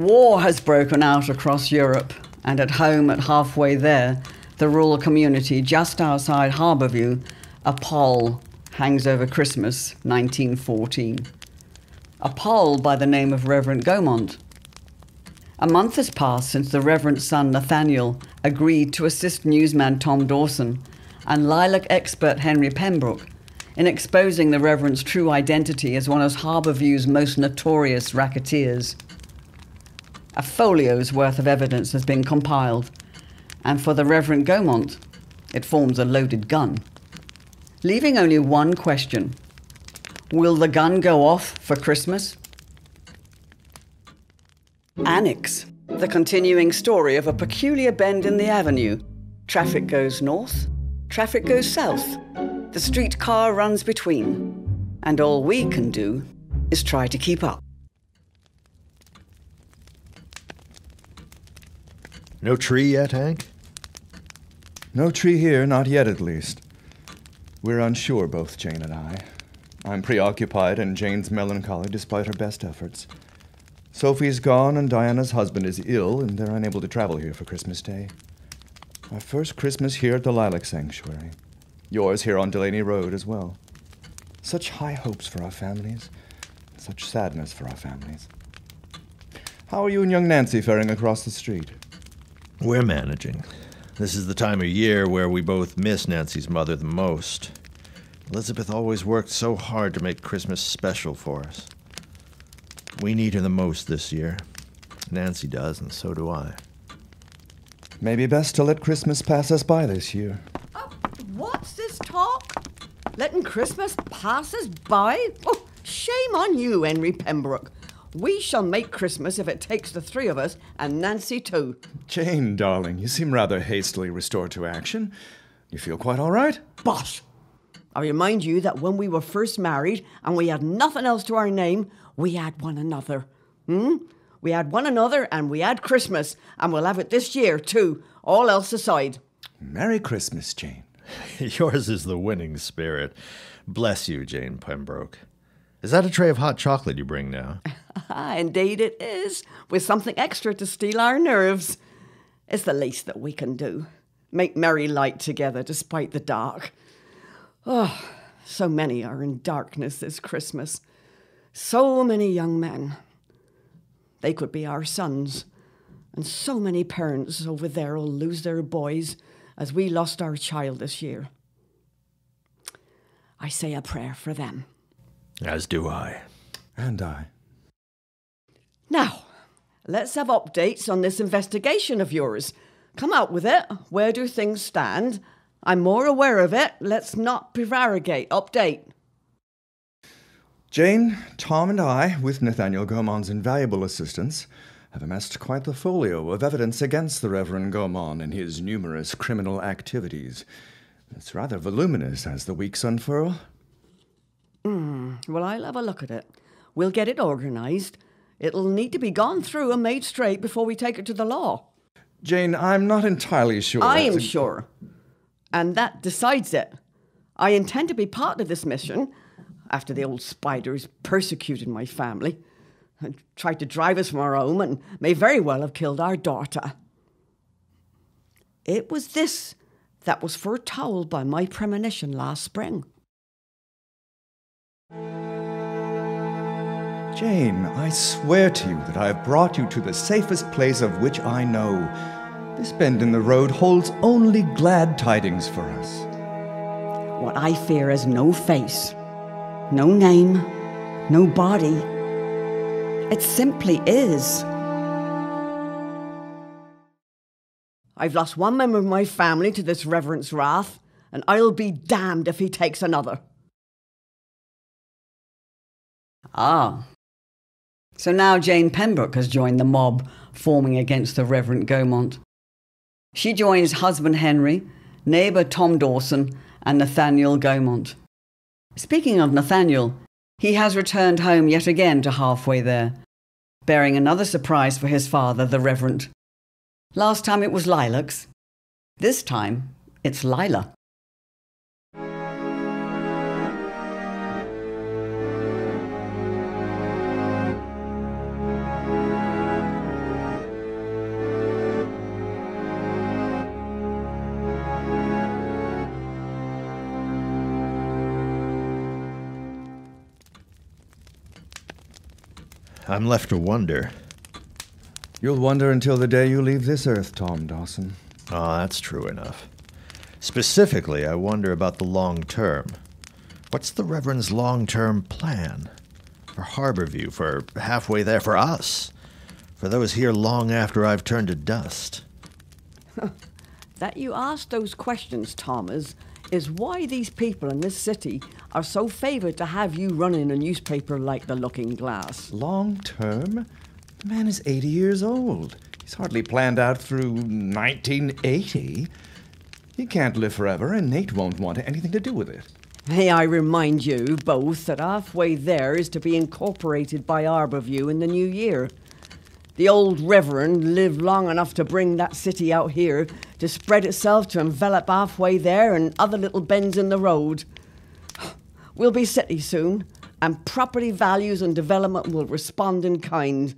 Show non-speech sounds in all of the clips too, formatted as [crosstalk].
War has broken out across Europe, and at home at halfway there, the rural community just outside Harborview, a pall hangs over Christmas 1914. A pall by the name of Reverend Gaumont. A month has passed since the Reverend's son Nathaniel agreed to assist newsman Tom Dawson and lilac expert Henry Pembroke in exposing the Reverend's true identity as one of Harborview's most notorious racketeers. A folio's worth of evidence has been compiled, and for the Reverend Gaumont, it forms a loaded gun. Leaving only one question Will the gun go off for Christmas? Annex, the continuing story of a peculiar bend in the avenue. Traffic goes north, traffic goes south. The streetcar runs between. And all we can do is try to keep up. No tree yet, Hank? No tree here, not yet at least. We're unsure, both Jane and I. I'm preoccupied, and Jane's melancholy despite her best efforts. Sophie's gone, and Diana's husband is ill, and they're unable to travel here for Christmas Day. Our first Christmas here at the Lilac Sanctuary. Yours here on Delaney Road as well. Such high hopes for our families, such sadness for our families. How are you and young Nancy faring across the street? We're managing. This is the time of year where we both miss Nancy's mother the most. Elizabeth always worked so hard to make Christmas special for us. We need her the most this year. Nancy does, and so do I. Maybe best to let Christmas pass us by this year. Oh, what's this talk? Letting Christmas pass us by? Oh, shame on you, Henry Pembroke. We shall make Christmas if it takes the three of us, and Nancy too. Jane, darling, you seem rather hastily restored to action. You feel quite all right? Bosh! I remind you that when we were first married and we had nothing else to our name, we had one another. Hmm? We had one another and we had Christmas, and we'll have it this year too, all else aside. Merry Christmas, Jane. [laughs] Yours is the winning spirit. Bless you, Jane Pembroke. Is that a tray of hot chocolate you bring now? [laughs] Indeed, it is, with something extra to steel our nerves. It's the least that we can do. Make merry light together despite the dark. Oh, so many are in darkness this Christmas. So many young men. They could be our sons. And so many parents over there will lose their boys as we lost our child this year. I say a prayer for them. As do I. And I. Now, let's have updates on this investigation of yours. Come out with it. Where do things stand? I'm more aware of it. Let's not prevaricate. Update. Jane, Tom, and I, with Nathaniel Gaumont's invaluable assistance, have amassed quite the folio of evidence against the Reverend Gaumont and his numerous criminal activities. It's rather voluminous as the weeks unfurl. Mm, well, I'll have a look at it. We'll get it organised. It'll need to be gone through and made straight before we take it to the law. Jane, I'm not entirely sure. I am sure. And that decides it. I intend to be part of this mission after the old spiders persecuted my family and tried to drive us from our home and may very well have killed our daughter. It was this that was foretold by my premonition last spring. Jane, I swear to you that I have brought you to the safest place of which I know. This bend in the road holds only glad tidings for us. What I fear is no face, no name, no body. It simply is. I've lost one member of my family to this reverend's wrath, and I'll be damned if he takes another. Ah. So now Jane Pembroke has joined the mob forming against the Reverend Gaumont. She joins husband Henry, neighbour Tom Dawson, and Nathaniel Gaumont. Speaking of Nathaniel, he has returned home yet again to halfway there, bearing another surprise for his father, the Reverend. Last time it was lilacs. This time it's Lila. I'm left to wonder. You'll wonder until the day you leave this earth, Tom Dawson. Oh, that's true enough. Specifically, I wonder about the long term. What's the Reverend's long term plan? For Harborview, for halfway there, for us, for those here long after I've turned to dust. [laughs] That you ask those questions, Thomas, is why these people in this city are so favored to have you running a newspaper like the Looking Glass. Long term? The man is 80 years old. He's hardly planned out through 1980. He can't live forever, and Nate won't want anything to do with it. May I remind you both that halfway there is to be incorporated by Harborview in the new year. The old Reverend lived long enough to bring that city out here to spread itself to envelop halfway there and other little bends in the road. We'll be city soon, and property values and development will respond in kind.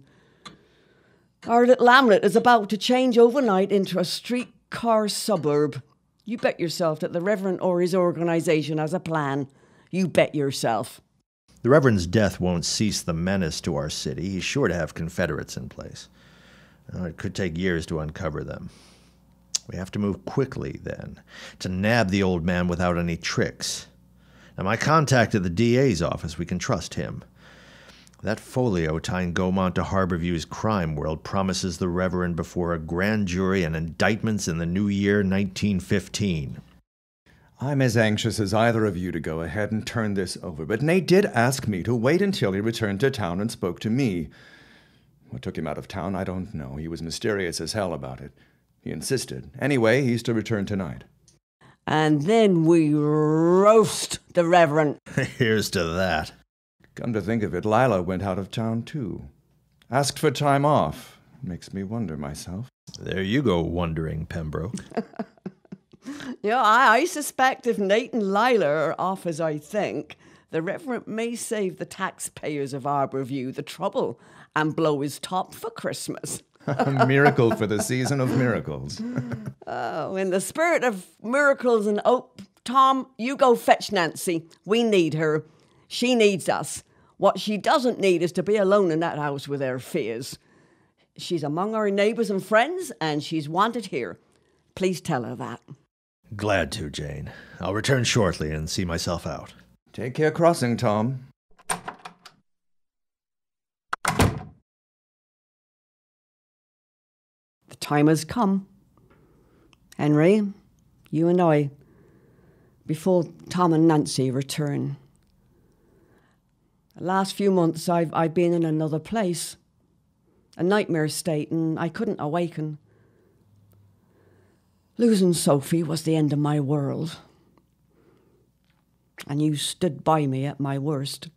Our little hamlet is about to change overnight into a streetcar suburb. You bet yourself that the Reverend or his organization has a plan. You bet yourself. The Reverend's death won't cease the menace to our city. He's sure to have Confederates in place. Uh, it could take years to uncover them. We have to move quickly, then, to nab the old man without any tricks. Now, my contact at the DA's office, we can trust him. That folio tying Gaumont to Harborview's crime world promises the Reverend before a grand jury and indictments in the new year 1915. I'm as anxious as either of you to go ahead and turn this over, but Nate did ask me to wait until he returned to town and spoke to me. What took him out of town, I don't know. He was mysterious as hell about it. He insisted. Anyway, he's to return tonight. And then we roast the Reverend. [laughs] Here's to that. Come to think of it, Lila went out of town too. Asked for time off. Makes me wonder myself. There you go, wondering, Pembroke. [laughs] Yeah, I, I suspect if Nate and Lila are off as I think, the Reverend may save the taxpayers of Harborview the trouble and blow his top for Christmas. [laughs] A miracle for the season of miracles. [laughs] Oh, in the spirit of miracles and hope, Tom, you go fetch Nancy. We need her. She needs us. What she doesn't need is to be alone in that house with her fears. She's among our neighbours and friends, and she's wanted here. Please tell her that. Glad to, Jane. I'll return shortly and see myself out. Take care crossing, Tom. Time has come. Henry, you and I, before Tom and Nancy return. The last few months I've, I've been in another place, a nightmare state, and I couldn't awaken. Losing Sophie was the end of my world. And you stood by me at my worst.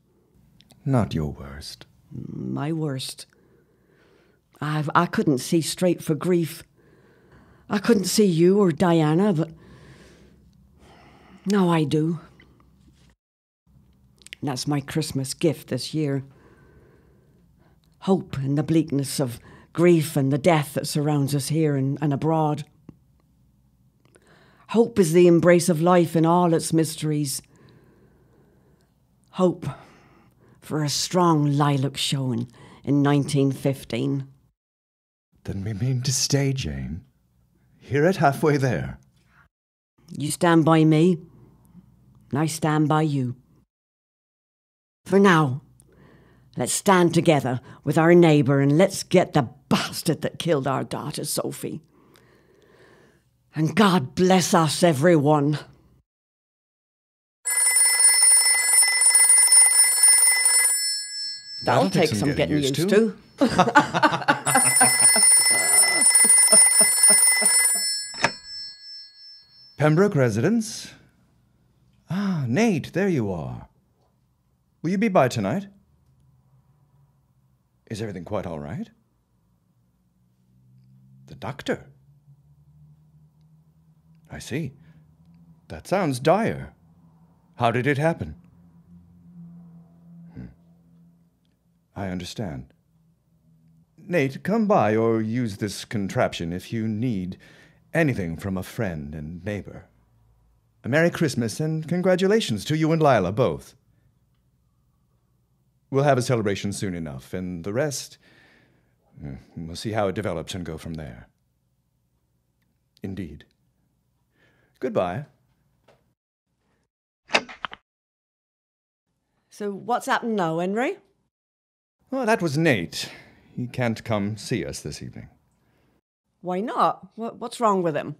Not your worst. My worst. I, I couldn't see straight for grief. I couldn't see you or Diana, but now I do. And that's my Christmas gift this year. Hope in the bleakness of grief and the death that surrounds us here and, and abroad. Hope is the embrace of life in all its mysteries. Hope for a strong lilac showing in 1915. Then we mean to stay, Jane. Here at halfway there. You stand by me, and I stand by you. For now, let's stand together with our neighbour and let's get the bastard that killed our daughter, Sophie. And God bless us, everyone. That'll, take, some getting, used, to. [laughs] [laughs] Pembroke residence? Ah, Nate, there you are. Will you be by tonight? Is everything quite all right? The doctor? I see. That sounds dire. How did it happen? Hmm. I understand. Nate, come by or use this contraption if you need anything from a friend and neighbor. A Merry Christmas and congratulations to you and Lila both. We'll have a celebration soon enough, and the rest. eh, We'll see how it develops and go from there. Indeed. Goodbye. So what's happened now, Henry? Well, that was Nate. He can't come see us this evening. Why not? What, what's wrong with him?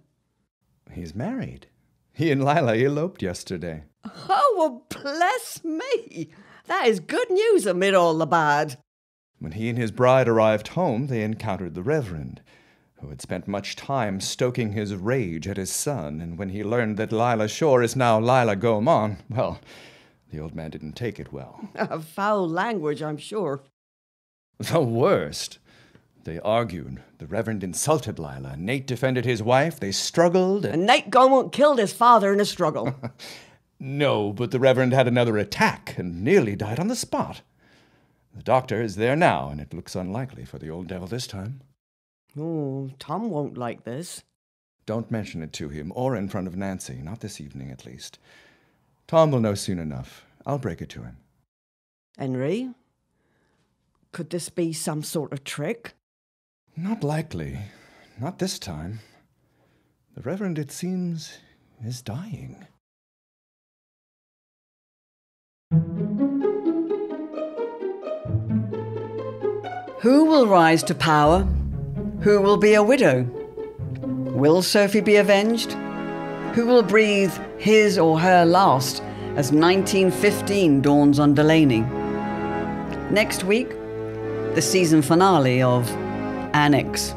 He's married. He and Lila eloped yesterday. Oh, well, bless me. That is good news amid all the bad. When he and his bride arrived home, they encountered the Reverend, who had spent much time stoking his rage at his son, and when he learned that Lila Shore is now Lila Gaumont, well, the old man didn't take it well. [laughs] Foul language, I'm sure. The worst. They argued. The Reverend insulted Lila. Nate defended his wife. They struggled. And... And Nate Gaumont killed his father in a struggle. [laughs] No, but the Reverend had another attack and nearly died on the spot. The doctor is there now, and it looks unlikely for the old devil this time. oh, Tom won't like this. Don't mention it to him or in front of Nancy, not this evening at least. Tom will know soon enough. I'll break it to him. Henry? Could this be some sort of trick? Not likely. Not this time. The Reverend, it seems, is dying. Who will rise to power? Who will be a widow? Will Sophie be avenged? Who will breathe his or her last as 1915 dawns on Delaney? Next week, the season finale of Annex.